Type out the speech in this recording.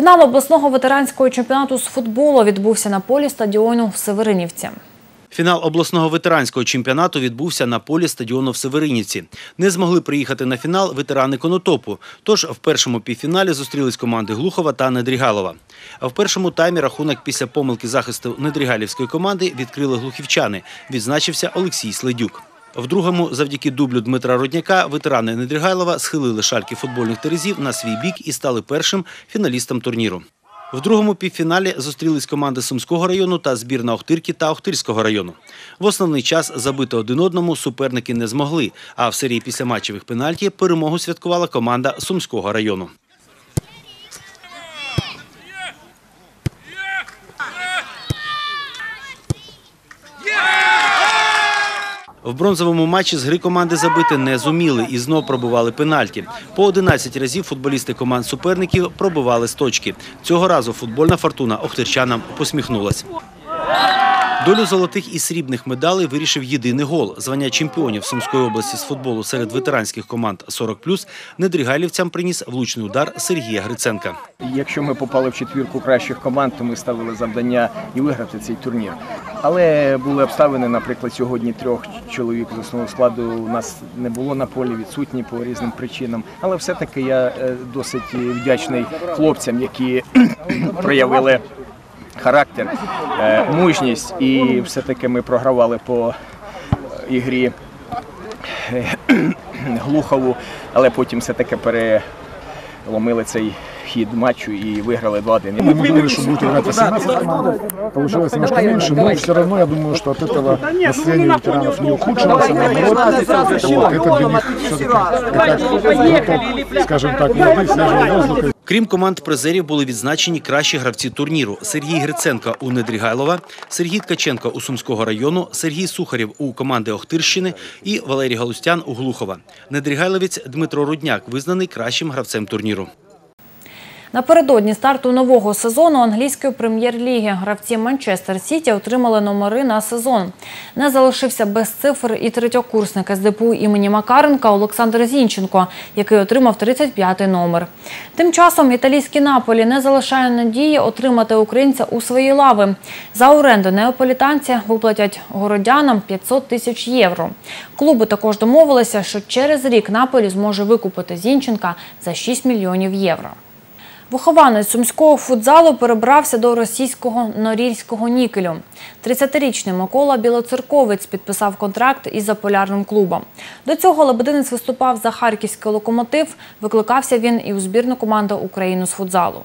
Фінал обласного ветеранського чемпіонату з футболу відбувся на полі стадіону в Северинівці. Фінал обласного ветеранського чемпіонату відбувся на полі стадіону в Северинівці. Не змогли приїхати на фінал ветерани Конотопу. Тож в першому півфіналі зустрілись команди Глухова та Недрігалова. А в першому таймі рахунок після помилки захисту Недрігалівської команди відкрили глухівчани. Відзначився Олексій Следюк. В другому, завдяки дублю Дмитра Родняка, ветерани Недрігайлова схилили шальки футбольних терезів на свій бік і стали першим фіналістом турніру. В другому півфіналі зустрілись команди Сумського району та збірна Охтирки та Охтирського району. В основний час забити один одному суперники не змогли, а в серії післяматчевих пенальті перемогу святкувала команда Сумського району. В бронзовому матчі з гри команди забити не зуміли і знов пробували пенальті. По 11 разів футболісти команд суперників пробували з точки. Цього разу футбольна фортуна охтирчанам посміхнулась. Долю золотих і срібних медалей вирішив єдиний гол. Звання чемпіонів Сумської області з футболу серед ветеранських команд 40+, недрігайлівцям приніс влучний удар Сергія Гриценка. Якщо ми попали в четвірку кращих команд, то ми ставили завдання і виграти цей турнір. Але були обставини, наприклад, сьогодні трьох чоловік з основного складу у нас не було на полі, відсутні по різним причинам. Але все-таки я е, досить вдячний хлопцям, які проявили характер, е, мужність, і все-таки ми програвали по е, ігрі Глухову, але потім все-таки переломили цей хід матчу і виграли 2-1. Мы думали, что будет играть 18 команд. Получилось немножко меньше, но все равно я думаю, что от этого настроение ветеранов не ухудшилось, а наоборот, вот, это для них все-таки, скажем так, воды, свежего воздуха. Крім команд призерів, були відзначені кращі гравці турніру: Сергій Гриценко у Недрігайлова, Сергій Ткаченко у Сумського району, Сергій Сухарєв у команди Охтирщини і Валерій Галустян у Глухова. Недрігайловець Дмитро Рудняк визнаний кращим гравцем турніру. Напередодні старту нового сезону англійської прем'єр-ліги гравці Манчестер Сіті отримали номери на сезон. Не залишився без цифр і третьокурсник СДПУ імені Макаренка Олександр Зінченко, який отримав 35-й номер. Тим часом італійський Наполі не залишає надії отримати українця у свої лави. За оренду неаполітанці виплатять городянам 500 тисяч євро. Клуби також домовилися, що через рік Наполі зможе викупити Зінченка за 6 мільйонів євро. Вихованець сумського футзалу перебрався до російського норільського нікелю. 30-річний Микола Білоцерковець підписав контракт із заполярним клубом. До цього Лебединець виступав за харківський локомотив. Викликався він і у збірну команду України з футзалу.